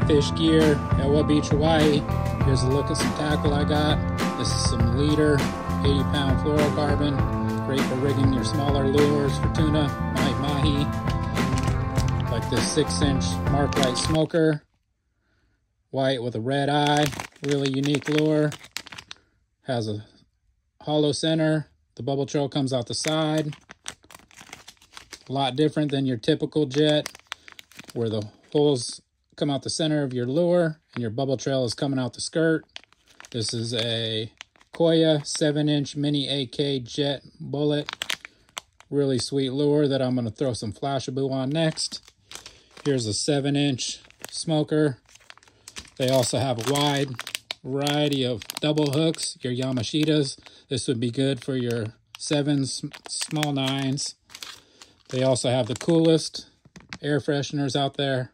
Fish Gear, Ewa Beach, Hawaii. Here's a look at some tackle I got. This is some leader, 80 pound fluorocarbon. Great for rigging your smaller lures for tuna, mahi mahi. Like this six inch Mark White smoker. White with a red eye, really unique lure. Has a hollow center. The bubble trail comes out the side. A lot different than your typical jet where the holes come out the center of your lure and your bubble trail is coming out the skirt. This is a Koya 7-inch mini AK jet bullet. Really sweet lure that I'm going to throw some Flashabou on next. Here's a 7-inch smoker. They also have a wide variety of double hooks, your Yamashitas. This would be good for your sevens, small nines. They also have the coolest air fresheners out there.